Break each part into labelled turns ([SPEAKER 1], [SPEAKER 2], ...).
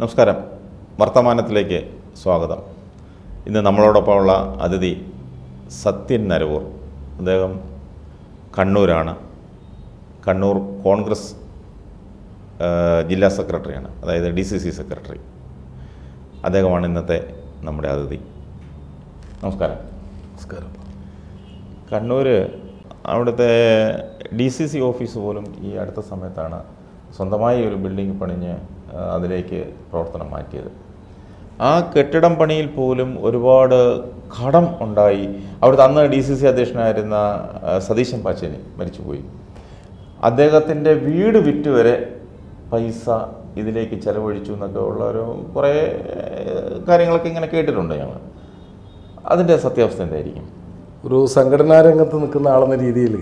[SPEAKER 1] നമസ്കാരം. വർത്തമാനത്തിലേക്ക് സ്വാഗതം. ഇന്ന് നമ്മളോടൊപ്പമുള്ള അതിഥി സത്യൻ നരവൂർ. അദ്ദേഹം കണ്ണൂരാണ്. കണ്ണൂർ കോൺഗ്രസ് ജില്ലാ സെക്രട്ടറിയാണ്. അതായത് ഡി സി സി സെക്രട്ടറി. അദ്ദേഹമാണ് ഇന്നത്തെ നമ്മുടെ അതിഥി. നമസ്കാരം.
[SPEAKER 2] നമസ്കാരം.
[SPEAKER 1] കണ്ണൂർ അവിടുത്തെ ഡി സി സി ഓഫീസ് പോലും ഈ അടുത്ത സമയത്താണ് സ്വന്തമായി ഒരു ബിൽഡിംഗ് പണിഞ്ഞ് അതിലേക്ക് പ്രവർത്തനം മാറ്റിയത്. ആ കെട്ടിടം പണിയിൽ പോലും ഒരുപാട് കടം ഉണ്ടായി. അവിടുത്തെ അന്ന് ഡി സി സി അധ്യക്ഷനായിരുന്ന സതീശൻ പാച്ചേനി മരിച്ചുപോയി. അദ്ദേഹത്തിന്റെ വീട് വിറ്റ് വരെ പൈസ ഇതിലേക്ക് ചെലവഴിച്ചു എന്നൊക്കെ ഉള്ള ഒരു കുറേ കാര്യങ്ങളൊക്കെ ഇങ്ങനെ കേട്ടിട്ടുണ്ട് ഞങ്ങൾ. അതിന്റെ സത്യാവസ്ഥ എന്തായിരിക്കും?
[SPEAKER 2] ഒരു സംഘടനാ രംഗത്ത് നിൽക്കുന്ന ആളെന്ന രീതിയിൽ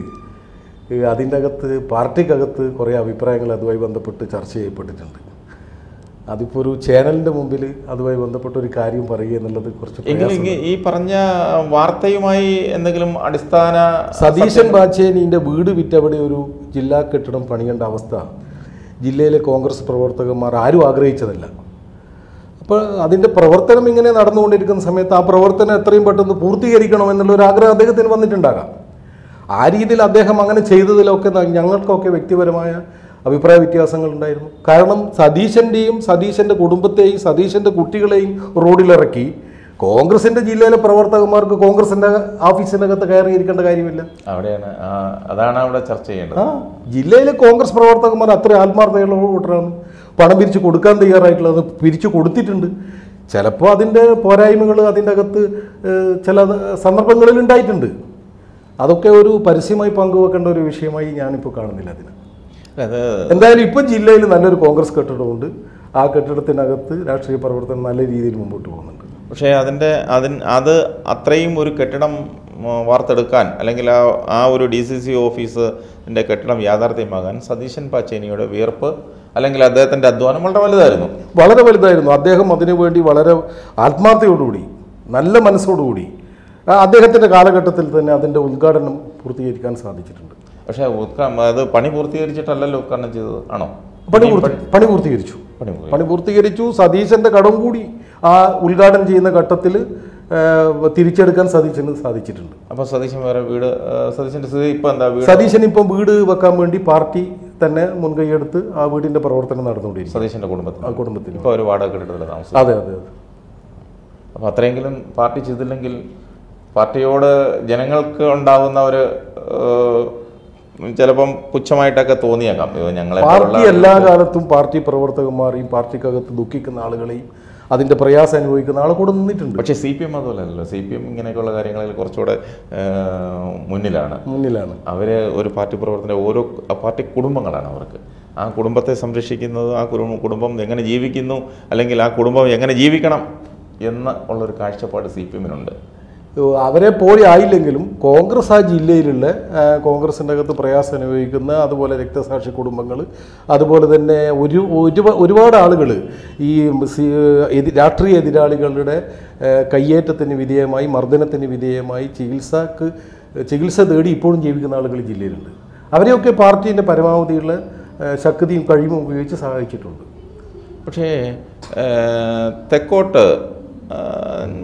[SPEAKER 2] അതിന്റെ അകത്ത് പാർട്ടിക്കകത്ത് കുറേ അഭിപ്രായങ്ങൾ അതുമായി ബന്ധപ്പെട്ട് ചർച്ച ചെയ്യപ്പെട്ടിട്ടുണ്ട്. അതിപ്പോൾ ഒരു ചാനലിന്റെ മുമ്പിൽ അതുമായി ബന്ധപ്പെട്ട ഒരു കാര്യം പറയുക എന്നുള്ളത് കുറച്ച്
[SPEAKER 1] ഈ പറഞ്ഞ വാർത്തയുമായി എന്തെങ്കിലും അടിസ്ഥാന
[SPEAKER 2] സതീശൻ ബാച്ചേനിന്റെ വീട് വിറ്റവിടെ ഒരു ജില്ലാ കെട്ടിടം പണിയേണ്ട അവസ്ഥ ജില്ലയിലെ കോൺഗ്രസ് പ്രവർത്തകന്മാർ ആരും ആഗ്രഹിച്ചതല്ല. അപ്പോൾ അതിന്റെ പ്രവർത്തനം ഇങ്ങനെ നടന്നുകൊണ്ടിരിക്കുന്ന സമയത്ത് ആ പ്രവർത്തനം എത്രയും പെട്ടെന്ന് പൂർത്തീകരിക്കണം എന്നുള്ള ഒരു ആഗ്രഹം അദ്ദേഹത്തിന് വന്നിട്ടുണ്ടാകാം. ആ രീതിയിൽ അദ്ദേഹം അങ്ങനെ ചെയ്തതിലൊക്കെ ഞങ്ങൾക്കൊക്കെ വ്യക്തിപരമായ അഭിപ്രായ വ്യത്യാസങ്ങൾ ഉണ്ടായിരുന്നു കാരണം സതീശന്റെയും സതീശന്റെ കുടുംബത്തെയും സതീശന്റെ കുട്ടികളെയും റോഡിലിറക്കി കോൺഗ്രസിന്റെ ജില്ലയിലെ പ്രവർത്തകന്മാർക്ക് കോൺഗ്രസിന്റെ ഓഫീസിനകത്ത് കയറിയിരിക്കേണ്ട കാര്യമില്ല.
[SPEAKER 1] അവിടെയാണ്. അതാണ് അവിടെ ചർച്ച ചെയ്യേണ്ടത്.
[SPEAKER 2] ആ ജില്ലയിലെ കോൺഗ്രസ് പ്രവർത്തകന്മാർ അത്ര ആത്മാർത്ഥതയുള്ള വോട്ടറാണ്. പണം പിരിച്ചു കൊടുക്കാൻ തയ്യാറായിട്ടുള്ളത്. പിരിച്ചു കൊടുത്തിട്ടുണ്ട്. ചിലപ്പോൾ അതിന്റെ പോരായ്മകൾ അതിന്റെ അകത്ത് ചില സന്ദർഭങ്ങളിൽ ഉണ്ടായിട്ടുണ്ട്. അതൊക്കെ ഒരു പരസ്യമായി പങ്കുവെക്കേണ്ട ഒരു വിഷയമായി ഞാനിപ്പോൾ കാണുന്നില്ല അതിന്.
[SPEAKER 1] അത്
[SPEAKER 2] എന്തായാലും ഇപ്പം ജില്ലയിൽ നല്ലൊരു കോൺഗ്രസ് കെട്ടിടമുണ്ട്. ആ കെട്ടിടത്തിനകത്ത് രാഷ്ട്രീയ പ്രവർത്തനം നല്ല രീതിയിൽ മുമ്പോട്ട് പോകുന്നുണ്ട്.
[SPEAKER 1] പക്ഷേ അതിന്റെ അതിൻ അത് അത്രയും ഒരു കെട്ടിടം വാർത്തെടുക്കാൻ അല്ലെങ്കിൽ ആ ആ ഒരു ഡി സി സി ഓഫീസിന്റെ കെട്ടിടം യാഥാർത്ഥ്യമാകാൻ സതീശൻ പാച്ചേനിയുടെ വിയർപ്പ് അല്ലെങ്കിൽ അദ്ദേഹത്തിന്റെ അധ്വാനം വളരെ വലുതായിരുന്നു.
[SPEAKER 2] വളരെ വലുതായിരുന്നു. അദ്ദേഹം അതിനുവേണ്ടി വളരെ ആത്മാർത്ഥയോടുകൂടി നല്ല മനസ്സോടുകൂടി അദ്ദേഹത്തിന്റെ കാലഘട്ടത്തിൽ തന്നെ അതിന്റെ ഉദ്ഘാടനം പൂർത്തീകരിക്കാൻ സാധിച്ചിട്ടുണ്ട്.
[SPEAKER 1] പക്ഷേ അത് പണി പൂർത്തീകരിച്ചിട്ടല്ലല്ലോ ഉദ്ഘാടനം ചെയ്തത് ആണോ?
[SPEAKER 2] പണി പണി പൂർത്തീകരിച്ചു.
[SPEAKER 1] പണി പൂർത്തി-
[SPEAKER 2] പണി പൂർത്തീകരിച്ചു. സതീശന്റെ കടം കൂടി ആ ഉദ്ഘാടനം ചെയ്യുന്ന ഘട്ടത്തിൽ തിരിച്ചെടുക്കാൻ സതീശന് സാധിച്ചിട്ടുണ്ട്.
[SPEAKER 1] അപ്പൊ സതീശൻ വേറെ വീട് സതീശന്റെ സ്ഥിതി ഇപ്പൊ എന്താ?
[SPEAKER 2] സതീശൻ ഇപ്പം വീട് വെക്കാൻ വേണ്ടി പാർട്ടി തന്നെ മുൻകൈയെടുത്ത് ആ വീടിന്റെ പ്രവർത്തനം നടന്നുകൊണ്ടിരിക്കും
[SPEAKER 1] സതീശന്റെ കുടുംബത്തിൽ
[SPEAKER 2] ആ കുടുംബത്തിൽ
[SPEAKER 1] ഇപ്പോൾ ഒരു വാടക കെട്ടിടത്തിൽ താമസം.
[SPEAKER 2] അതെ അതെ അതെ.
[SPEAKER 1] അപ്പോൾ അത്രയെങ്കിലും പാർട്ടി ചെയ്തില്ലെങ്കിൽ പാർട്ടിയോട് ജനങ്ങൾക്ക് ഉണ്ടാകുന്ന ഒരു ചിലപ്പം പുച്ഛമായിട്ടൊക്കെ തോന്നിയേക്കാം. ഞങ്ങളെ
[SPEAKER 2] പാർട്ടി എല്ലാ കാലത്തും പാർട്ടി പ്രവർത്തകന്മാരെയും പാർട്ടിക്കകത്ത് ദുഃഖിക്കുന്ന ആളുകളെയും അതിന്റെ പ്രയാസം അനുഭവിക്കുന്ന ആളെ കൂടെ നിന്നിട്ടുണ്ട്.
[SPEAKER 1] പക്ഷേ സി പി എം അതുപോലല്ലോ സി പി എം ഇങ്ങനെയൊക്കെയുള്ള കാര്യങ്ങളിൽ കുറച്ചുകൂടെ മുന്നിലാണ്.
[SPEAKER 2] മുന്നിലാണ്.
[SPEAKER 1] അവർ ഒരു പാർട്ടി പ്രവർത്തന ഓരോ പാർട്ടി കുടുംബങ്ങളാണ് അവർക്ക്. ആ കുടുംബത്തെ സംരക്ഷിക്കുന്നത് ആ കുടുംബം എങ്ങനെ ജീവിക്കുന്നു അല്ലെങ്കിൽ ആ കുടുംബം എങ്ങനെ ജീവിക്കണം എന്ന് ഉള്ളൊരു കാഴ്ചപ്പാട് സി പി എമ്മിനുണ്ട്.
[SPEAKER 2] അവരെ പോലെ ആയില്ലെങ്കിലും കോൺഗ്രസ് ആ ജില്ലയിലുള്ള കോൺഗ്രസിന്റെ അകത്ത് പ്രയാസം അനുഭവിക്കുന്ന അതുപോലെ രക്തസാക്ഷി കുടുംബങ്ങൾ അതുപോലെ തന്നെ ഒരു ഒരുപാ- ഒരുപാട് ആളുകൾ ഈ രാഷ്ട്രീയ എതിരാളികളുടെ കയ്യേറ്റത്തിന് വിധേയമായി മർദ്ദനത്തിന് വിധേയമായി ചികിത്സക്ക് ചികിത്സ തേടി ഇപ്പോഴും ജീവിക്കുന്ന ആളുകൾ ജില്ലയിലുണ്ട്. അവരെയൊക്കെ പാർട്ടീന്റെ പരമാവധിയുള്ള ശക്തിയും കഴിവും ഉപയോഗിച്ച് സഹായിച്ചിട്ടുണ്ട്.
[SPEAKER 1] പക്ഷേ തെക്കോട്ട്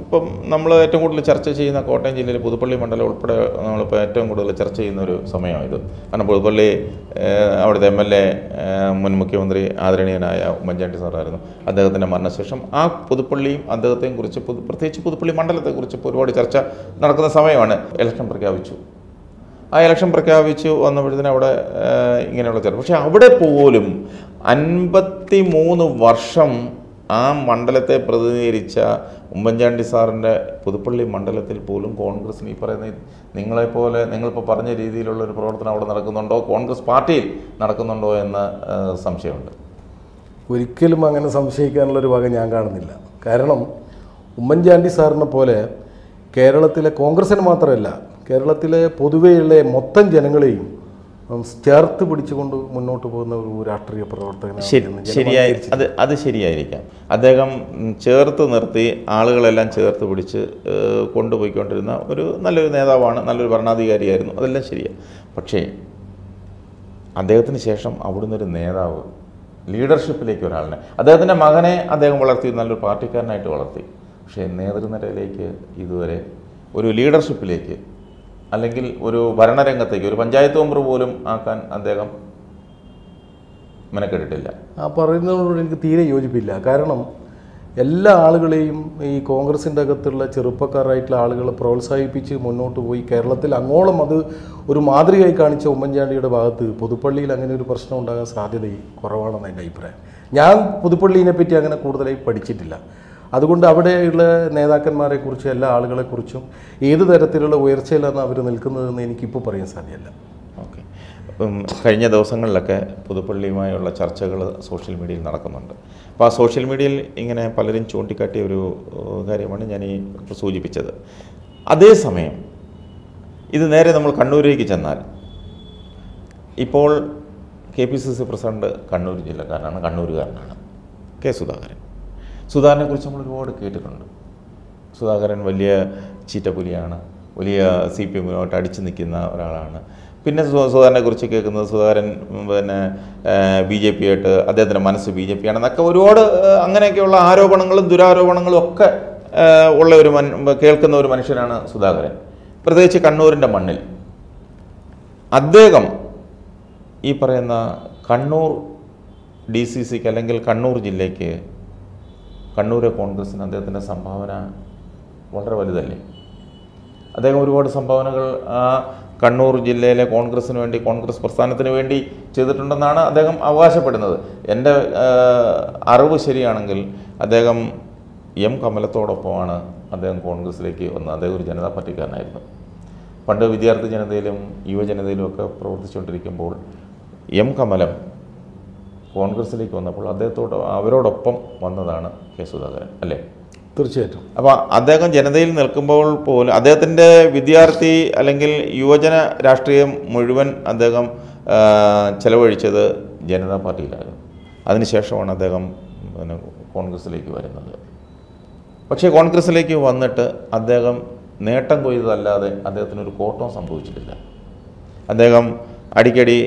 [SPEAKER 1] ഇപ്പം നമ്മൾ ഏറ്റവും കൂടുതൽ ചർച്ച ചെയ്യുന്ന കോട്ടയം ജില്ലയിൽ പുതുപ്പള്ളി മണ്ഡലം ഉൾപ്പെടെ നമ്മളിപ്പോൾ ഏറ്റവും കൂടുതൽ ചർച്ച ചെയ്യുന്ന ഒരു സമയമാണ് ഇത്. കാരണം പുതുപ്പള്ളി അവിടുത്തെ എം എൽ എ മുൻ മുഖ്യമന്ത്രി ആദരണീയനായ ഉമ്മൻചാണ്ടി സാറായിരുന്നു. അദ്ദേഹത്തിന്റെ മരണശേഷം ആ പുതുപ്പള്ളിയും അദ്ദേഹത്തെയും കുറിച്ച് പ്രത്യേകിച്ച് പുതുപ്പള്ളി മണ്ഡലത്തെക്കുറിച്ച് ഒരുപാട് ചർച്ച നടക്കുന്ന സമയമാണ്. ഇലക്ഷൻ പ്രഖ്യാപിച്ചു. ആ ഇലക്ഷൻ പ്രഖ്യാപിച്ചു വന്നപ്പോഴത്തേന് അവിടെ ഇങ്ങനെയുള്ള ചർച്ച. പക്ഷേ അവിടെ പോലും അൻപത്തി മൂന്ന് വർഷം ആ മണ്ഡലത്തെ പ്രതിനിധീകരിച്ച ഉമ്മൻചാണ്ടി സാറിന്റെ പുതുപ്പള്ളി മണ്ഡലത്തിൽ പോലും കോൺഗ്രസിന് ഈ പറയുന്ന നിങ്ങളെപ്പോലെ നിങ്ങളിപ്പോൾ പറഞ്ഞ രീതിയിലുള്ള ഒരു പ്രവർത്തനം അവിടെ നടക്കുന്നുണ്ടോ? കോൺഗ്രസ് പാർട്ടിയിൽ നടക്കുന്നുണ്ടോ എന്ന് സംശയമുണ്ട്.
[SPEAKER 2] ഒരിക്കലും അങ്ങനെ സംശയിക്കാനുള്ളൊരു വക ഞാൻ കാണുന്നില്ല. കാരണം ഉമ്മൻചാണ്ടി സാറിനെ പോലെ കേരളത്തിലെ കോൺഗ്രസിന് മാത്രമല്ല കേരളത്തിലെ പൊതുവെയുള്ള മൊത്തം ജനങ്ങളെയും ചേർത്ത് പിടിച്ചുകൊണ്ട് മുന്നോട്ട് പോകുന്ന ഒരു രാഷ്ട്രീയ പ്രവർത്തകൻ
[SPEAKER 1] ശരി ശരിയായി അത് അത് ശരിയായിരിക്കാം. അദ്ദേഹം ചേർത്ത് നിർത്തി ആളുകളെല്ലാം ചേർത്ത് പിടിച്ച് കൊണ്ടുപോയിക്കൊണ്ടിരുന്ന ഒരു നല്ലൊരു നേതാവാണ് നല്ലൊരു ഭരണാധികാരിയായിരുന്നു. അതെല്ലാം ശരിയാണ് പക്ഷേ അദ്ദേഹത്തിന് ശേഷം അവിടുന്ന് ഒരു നേതാവ് ലീഡർഷിപ്പിലേക്ക് ഒരാളിനെ അദ്ദേഹത്തിന്റെ മകനെ അദ്ദേഹം വളർത്തി നല്ലൊരു പാർട്ടിക്കാരനായിട്ട് വളർത്തി. പക്ഷേ നേതൃനിരയിലേക്ക് ഇതുവരെ ഒരു ലീഡർഷിപ്പിലേക്ക് അല്ലെങ്കിൽ ഒരു ഭരണരംഗത്തേക്ക് ഒരു പഞ്ചായത്ത് മെമ്പർ പോലും ആക്കാൻ അദ്ദേഹം മെനക്കെട്ടിട്ടില്ല.
[SPEAKER 2] ആ പറയുന്നതിനോട് എനിക്ക് തീരെ യോജിപ്പില്ല. കാരണം എല്ലാ ആളുകളെയും ഈ കോൺഗ്രസിന്റെ അകത്തുള്ള ചെറുപ്പക്കാരായിട്ടുള്ള ആളുകളെ പ്രോത്സാഹിപ്പിച്ച് മുന്നോട്ട് പോയി കേരളത്തിൽ അങ്ങോളം അത് ഒരു മാതൃകയായി കാണിച്ച ഉമ്മൻചാണ്ടിയുടെ ഭാഗത്ത് പുതുപ്പള്ളിയിൽ അങ്ങനെ ഒരു പ്രശ്നം ഉണ്ടാകാൻ സാധ്യത കുറവാണെന്ന് എന്റെ അഭിപ്രായം. ഞാൻ പുതുപ്പള്ളിയെ പറ്റി അങ്ങനെ കൂടുതലായി പഠിച്ചിട്ടില്ല. അതുകൊണ്ട് അവിടെയുള്ള നേതാക്കന്മാരെക്കുറിച്ചും എല്ലാ ആളുകളെ കുറിച്ചും ഏത് തരത്തിലുള്ള ഉയർച്ചയിലാണ് അവർ നിൽക്കുന്നതെന്ന് എനിക്കിപ്പോൾ പറയാൻ സാധ്യമല്ല
[SPEAKER 1] ഓക്കെ. കഴിഞ്ഞ ദിവസങ്ങളിലൊക്കെ പുതുപ്പള്ളിയുമായുള്ള ചർച്ചകൾ സോഷ്യൽ മീഡിയയിൽ നടക്കുന്നുണ്ട്. അപ്പോൾ ആ സോഷ്യൽ മീഡിയയിൽ ഇങ്ങനെ പലരും ചൂണ്ടിക്കാട്ടിയ ഒരു കാര്യമാണ് ഞാൻ ഈ സൂചിപ്പിച്ചത് അതേസമയം ഇത് നേരെ നമ്മൾ കണ്ണൂരേക്ക് ചെന്നാൽ ഇപ്പോൾ K P C C president Kannur ജില്ലക്കാരനാണ് കണ്ണൂരുകാരനാണ് കെ സുധാകരൻ. സുധാകരനെ കുറിച്ച് നമ്മൾ ഒരുപാട് കേട്ടിട്ടുണ്ട്. സുധാകരൻ വലിയ ചീറ്റപ്പുലിയാണ് വലിയ സി പി എമ്മിനോട്ട് അടിച്ചു നിൽക്കുന്ന ഒരാളാണ്. പിന്നെ സുധാകരനെക്കുറിച്ച് സുധാകരനെ കുറിച്ച് കേൾക്കുന്നത് സുധാകരൻ പിന്നെ ബി ജെ പി ആയിട്ട് അദ്ദേഹത്തിന്റെ മനസ്സ് ബി ജെ പി ആണെന്നൊക്കെ ഒരുപാട് അങ്ങനെയൊക്കെയുള്ള ആരോപണങ്ങളും ദുരാരോപണങ്ങളും ഒക്കെ ഉള്ള ഒരു മൻ കേൾക്കുന്ന ഒരു മനുഷ്യനാണ് സുധാകരൻ. പ്രത്യേകിച്ച് കണ്ണൂരിന്റെ മണ്ണിൽ. അദ്ദേഹം ഈ പറയുന്ന കണ്ണൂർ ഡി സി സിക്ക് അല്ലെങ്കിൽ കണ്ണൂർ ജില്ലയ്ക്ക് കണ്ണൂരെ കോൺഗ്രസ്സിന് അദ്ദേഹത്തിന്റെ സംഭാവന വളരെ വലുതല്ലേ? അദ്ദേഹം ഒരുപാട് സംഭാവനകൾ ആ കണ്ണൂർ ജില്ലയിലെ കോൺഗ്രസ്സിന് വേണ്ടി കോൺഗ്രസ് പ്രസ്ഥാനത്തിന് വേണ്ടി ചെയ്തിട്ടുണ്ടെന്നാണ് അദ്ദേഹം അവകാശപ്പെടുന്നത്. എന്റെ അറിവ് ശരിയാണെങ്കിൽ അദ്ദേഹം എം കമലത്തോടൊപ്പമാണ് അദ്ദേഹം കോൺഗ്രസ്സിലേക്ക് വന്നത്. അദ്ദേഹം ഒരു ജനതാ പാർട്ടിക്കാരനായിരുന്നു. പണ്ട് വിദ്യാർത്ഥി ജനതയിലും യുവജനതയിലും ഒക്കെ പ്രവർത്തിച്ചുകൊണ്ടിരിക്കുമ്പോൾ എം കമലം കോൺഗ്രസിലേക്ക് വന്നപ്പോൾ അദ്ദേഹത്തോട് അവരോടൊപ്പം വന്നതാണ് കെ സുധാകരൻ അല്ലേ?
[SPEAKER 2] തീർച്ചയായിട്ടും.
[SPEAKER 1] അപ്പോൾ അദ്ദേഹം ജനതയിൽ നിൽക്കുമ്പോൾ പോലും അദ്ദേഹത്തിന്റെ വിദ്യാർത്ഥി അല്ലെങ്കിൽ യുവജന രാഷ്ട്രീയം മുഴുവൻ അദ്ദേഹം ചെലവഴിച്ചത് ജനതാ പാർട്ടിയിലായിരുന്നു. അതിനുശേഷമാണ് അദ്ദേഹം പിന്നെ കോൺഗ്രസിലേക്ക് വരുന്നത്. പക്ഷേ കോൺഗ്രസിലേക്ക് വന്നിട്ട് അദ്ദേഹം നേട്ടം കൊയ്തതല്ലാതെ അദ്ദേഹത്തിന് ഒരു കോട്ടവും സംഭവിച്ചിട്ടില്ല. അദ്ദേഹം അടിക്കടി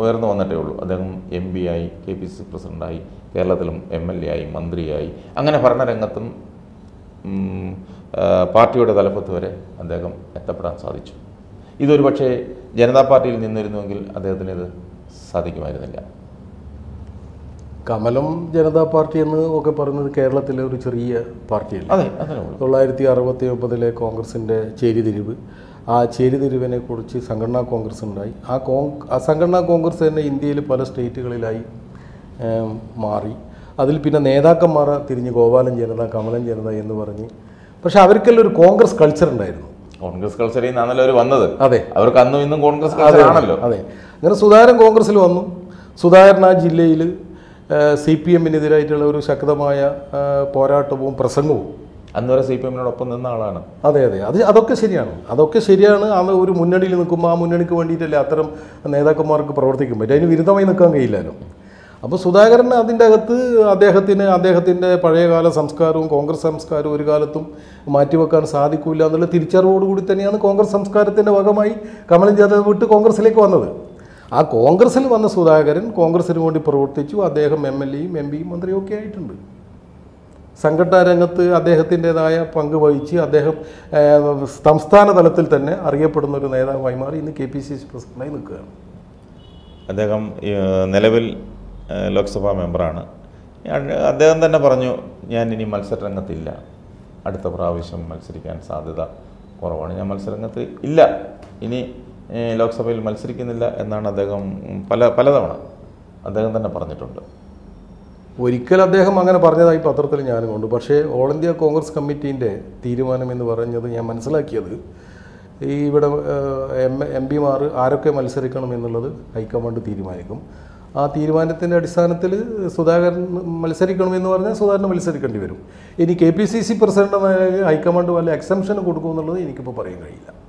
[SPEAKER 1] ഉയർന്നു വന്നിട്ടേ ഉള്ളൂ. അദ്ദേഹം എം പി ആയി കെ പി സി പ്രസിഡന്റായി കേരളത്തിലും എം എൽ എ ആയി മന്ത്രിയായി. അങ്ങനെ ഭരണരംഗത്തും പാർട്ടിയുടെ തലപ്പത്ത് വരെ അദ്ദേഹം എത്തപ്പെടാൻ സാധിച്ചു. ഇതൊരു പക്ഷേ ജനതാ പാർട്ടിയിൽ നിന്നിരുന്നുവെങ്കിൽ അദ്ദേഹത്തിന് ഇത് സാധിക്കുമായിരുന്നില്ല.
[SPEAKER 2] കമലം ജനതാ പാർട്ടി എന്ന് ഒക്കെ പറയുന്നത് കേരളത്തിലെ ഒരു ചെറിയ പാർട്ടിയല്ല?
[SPEAKER 1] അതെ
[SPEAKER 2] തൊള്ളായിരത്തി അറുപത്തി ഒമ്പതിലെ കോൺഗ്രസിന്റെ ചേരിതിരിവ്. ആ ചേരിതിരിവിനെ കുറിച്ച് സംഘടനാ കോൺഗ്രസ് ഉണ്ടായി. ആ കോ ആ സംഘടനാ കോൺഗ്രസ് തന്നെ ഇന്ത്യയിൽ പല സ്റ്റേറ്റുകളിലായി മാറി. അതിൽ പിന്നെ നേതാക്കന്മാർ തിരിഞ്ഞ് ഗോപാലൻ ജനത കമലൻ ജനത എന്ന് പറഞ്ഞ്. പക്ഷെ അവർക്കെല്ലാം ഒരു കോൺഗ്രസ് കൾച്ചർ ഉണ്ടായിരുന്നു.
[SPEAKER 1] കോൺഗ്രസ് കൾച്ചറിൽ നിന്നാണല്ലോ അവർ വന്നത്.
[SPEAKER 2] അതെ.
[SPEAKER 1] അവർക്ക് അന്നും ഇന്നും കോൺഗ്രസ് ആണല്ലോ.
[SPEAKER 2] അതെ. അങ്ങനെ സുധാകരൻ കോൺഗ്രസ്സിൽ വന്നു. സുധാകരൻ ആ ജില്ലയിൽ സി പി എമ്മിനെതിരായിട്ടുള്ള ഒരു ശക്തമായ പോരാട്ടവും പ്രസംഗവും
[SPEAKER 1] അന്ന് സി പി എമ്മിനോടൊപ്പം നിന്ന ആളാണ്.
[SPEAKER 2] അതെ അതെ. അത് അതൊക്കെ ശരിയാണ്. അതൊക്കെ ശരിയാണ്. ആ ഒരു മുന്നണിയിൽ നിൽക്കുമ്പോൾ ആ മുന്നണിക്ക് വേണ്ടിയിട്ടല്ലേ അത്തരം നേതാക്കന്മാർക്ക് പ്രവർത്തിക്കും പറ്റും. അതിന് വിരുദ്ധമായി നിൽക്കാൻ കഴിയില്ലല്ലോ. അപ്പോൾ സുധാകരൻ അതിന്റെ അകത്ത് അദ്ദേഹത്തിന് അദ്ദേഹത്തിന്റെ പഴയകാല സംസ്കാരവും കോൺഗ്രസ് സംസ്കാരവും ഒരു കാലത്തും മാറ്റിവെക്കാൻ സാധിക്കില്ല എന്നുള്ള തിരിച്ചറിവോടുകൂടി തന്നെയാണ് കോൺഗ്രസ് സംസ്കാരത്തിന്റെ ഭാഗമായി കമലൻ ജാദവ് വിട്ട് കോൺഗ്രസിലേക്ക് വന്നത്. ആ കോൺഗ്രസ്സിൽ വന്ന സുധാകരൻ കോൺഗ്രസിന് വേണ്ടി പ്രവർത്തിച്ചു. അദ്ദേഹം എം എൽ എയും എം പിയും മന്ത്രിയും ഒക്കെ ആയിട്ടുണ്ട്. സംഘടനാ രംഗത്ത് അദ്ദേഹത്തിന്റെതായ പങ്ക് വഹിച്ച് അദ്ദേഹം സംസ്ഥാന തലത്തിൽ തന്നെ അറിയപ്പെടുന്ന ഒരു നേതാവായി മാറി ഇന്ന് കെ പി സി സി പ്രസിഡന്റായി നിൽക്കുകയാണ്.
[SPEAKER 1] അദ്ദേഹം നിലവിൽ ലോക്സഭാ മെമ്പറാണ്. അദ്ദേഹം തന്നെ പറഞ്ഞു ഞാൻ ഇനി മത്സരരംഗത്തില്ല. അടുത്ത പ്രാവശ്യം മത്സരിക്കാൻ സാധ്യത കുറവാണ്. ഞാൻ മത്സരരംഗത്ത് ഇല്ല. ഇനി ലോക്സഭയിൽ മത്സരിക്കുന്നില്ല എന്നാണ് അദ്ദേഹം പല പലതവണ അദ്ദേഹം തന്നെ പറഞ്ഞിട്ടുണ്ട്.
[SPEAKER 2] ഒരിക്കൽ അദ്ദേഹം അങ്ങനെ പറഞ്ഞതായി പത്രത്തിൽ ഞാനും കണ്ടു. പക്ഷേ ഓൾ ഇന്ത്യ കോൺഗ്രസ് കമ്മിറ്റീന്റെ തീരുമാനം എന്ന് പറഞ്ഞത് ഞാൻ മനസ്സിലാക്കിയത് ഈ ഇവിടെ എം എം പിമാർ ആരൊക്കെ മത്സരിക്കണം എന്നുള്ളത് ഹൈക്കമാൻഡ് തീരുമാനിക്കും. ആ തീരുമാനത്തിന്റെ അടിസ്ഥാനത്തിൽ സുധാകരൻ മത്സരിക്കണമെന്ന് പറഞ്ഞാൽ സുധാകരൻ മത്സരിക്കേണ്ടി വരും. ഇനി K P C C president high command വല്ല എക്സംഷന് കൊടുക്കുമെന്നുള്ളത് എനിക്കിപ്പോൾ പറയാൻ കഴിയില്ല.